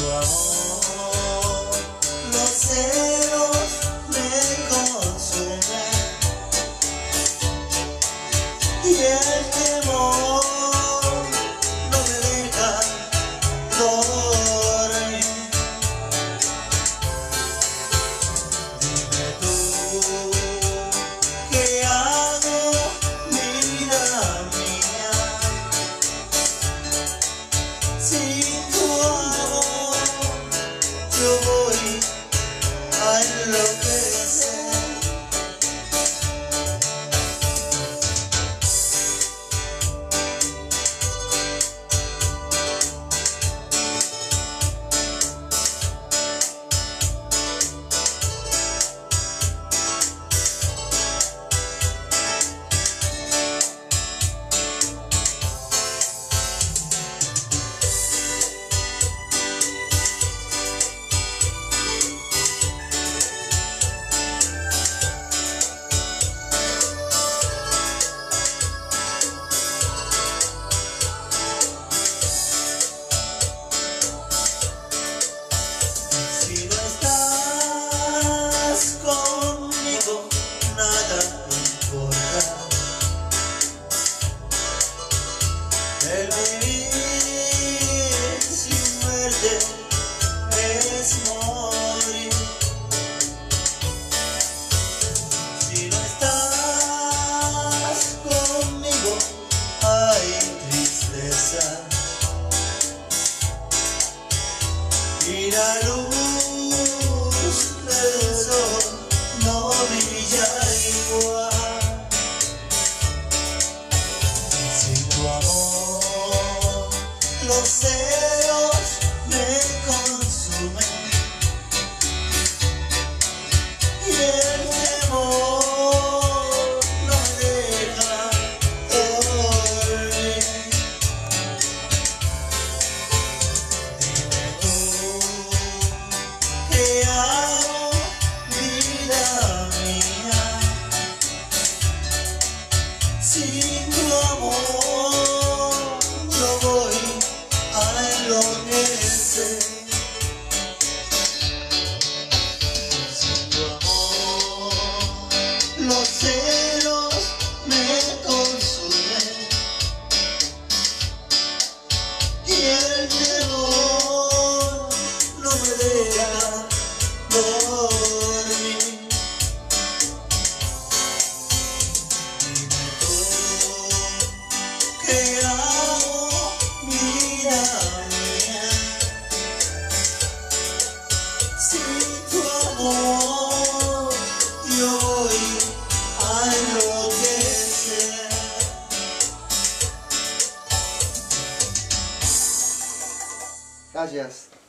tu amor. Los celos me consumen. Y el que El vivir sin muerte es morir. Si no estás conmigo, hay tristeza. Y la luz. yeah. digest